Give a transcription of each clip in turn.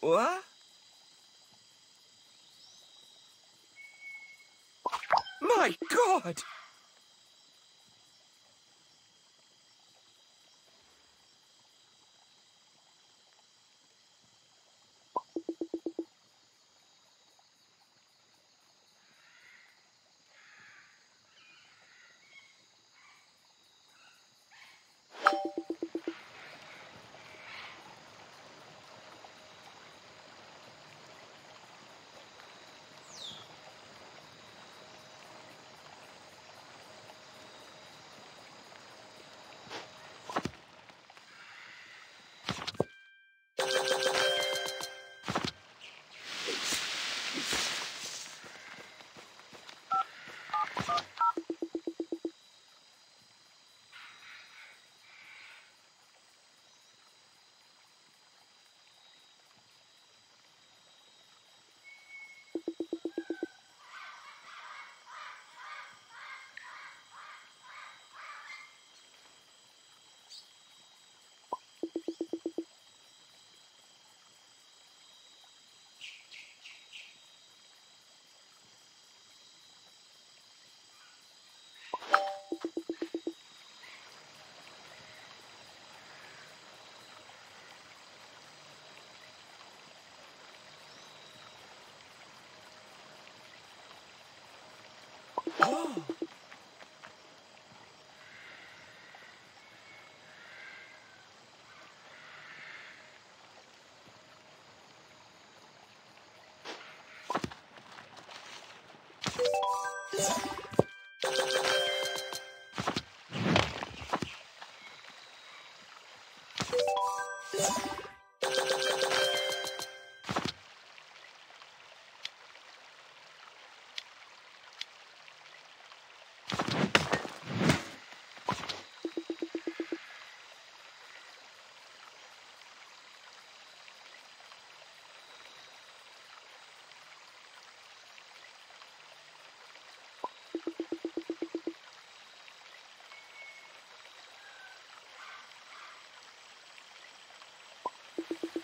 What? My God! Oh. Ah.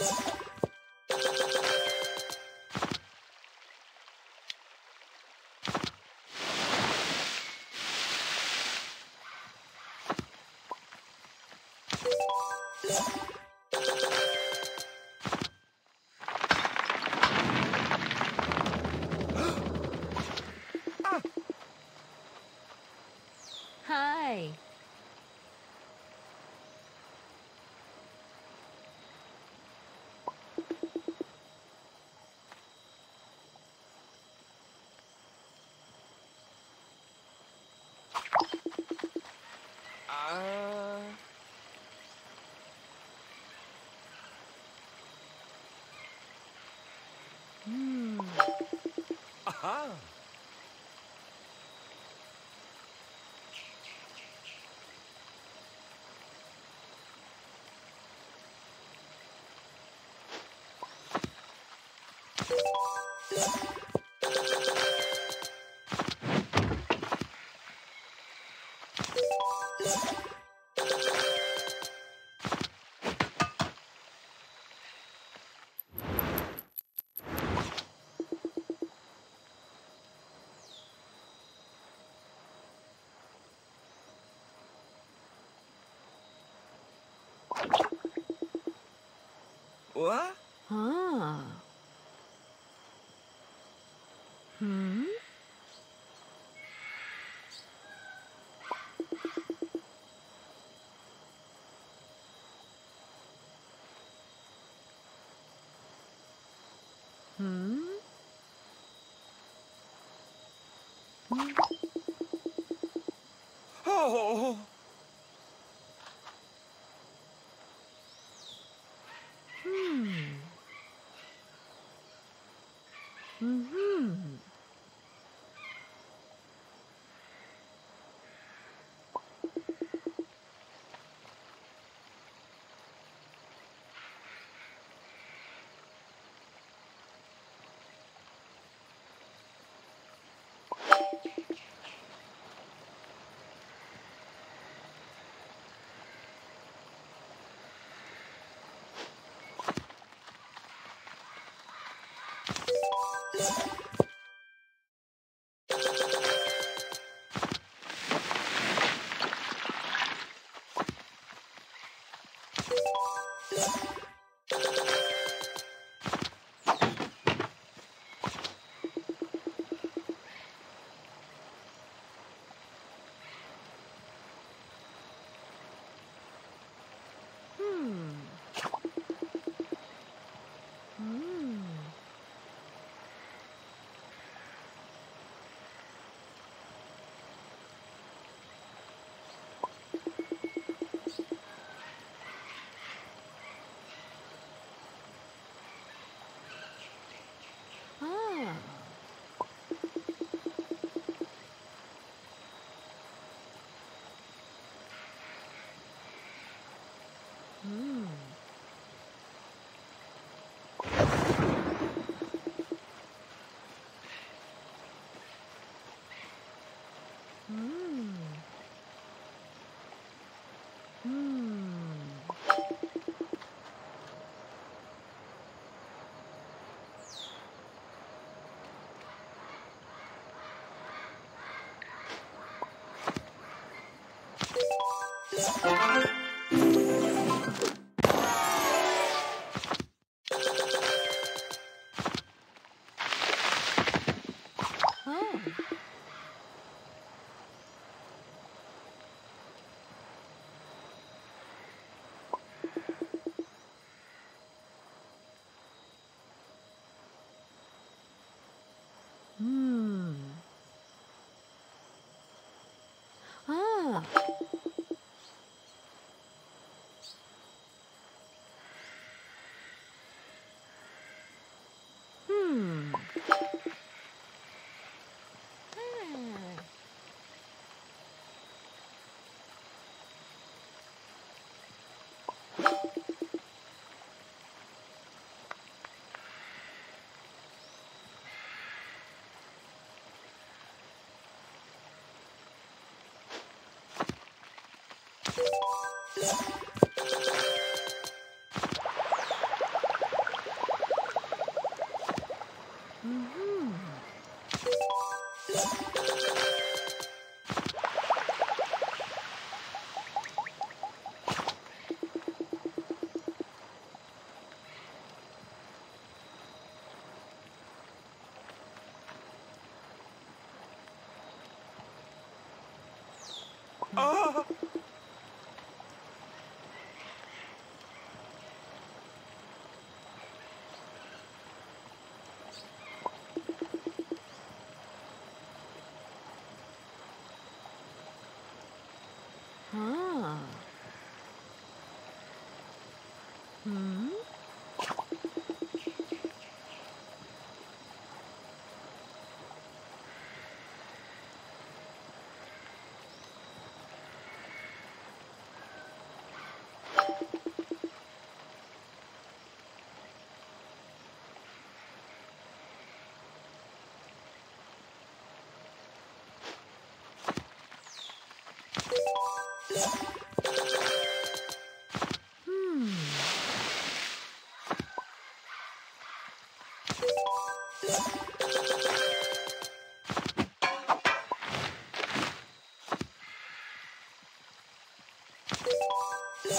Hi. Ah. Hmm. Aha. What? Huh. Hmm? Oh! Hmm. Ah. Hmm. Ah. Mhm. Hmm. Hmm.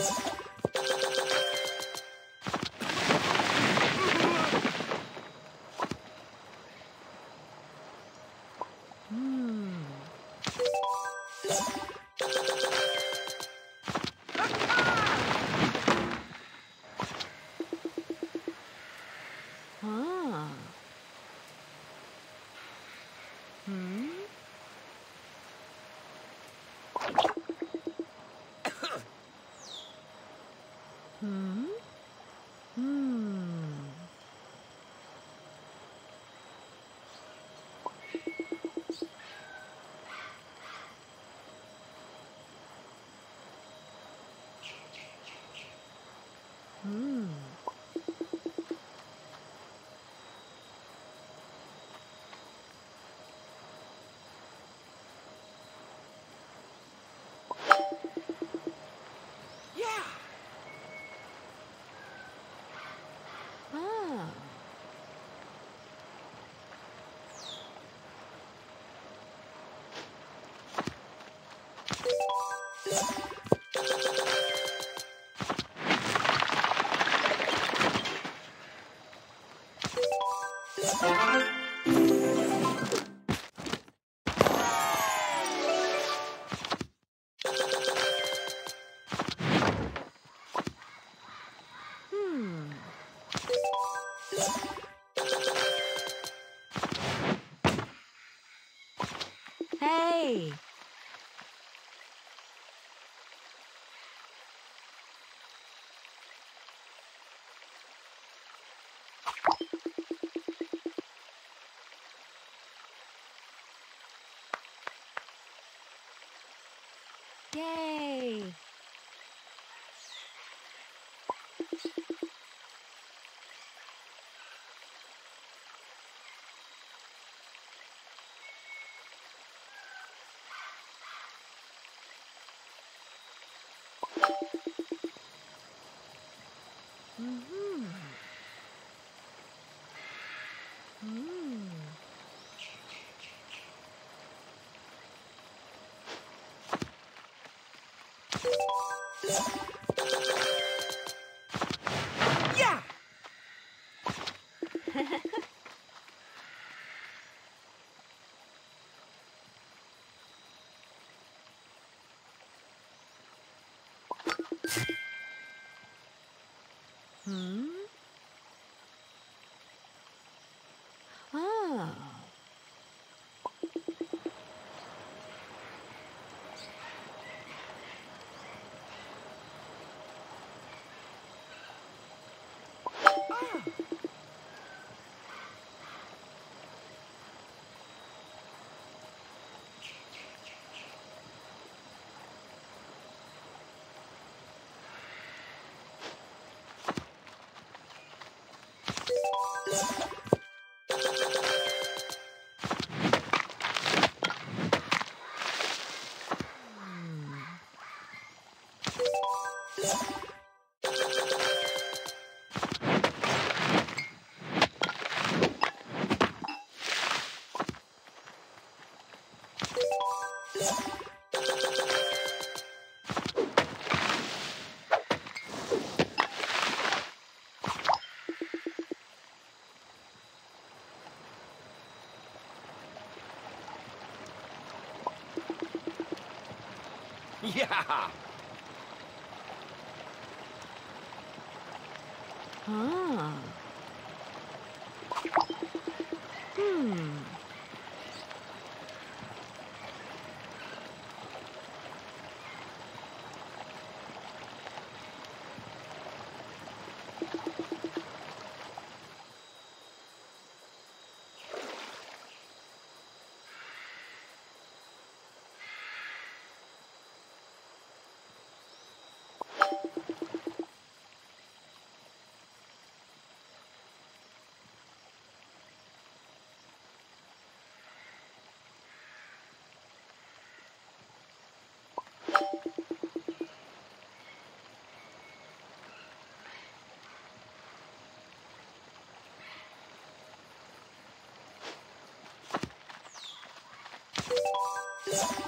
Hmm. Hmm. Yay. Mm-hmm. Mm. Yeah. Hmm? Ah. Hmm. Yeah. Yeah.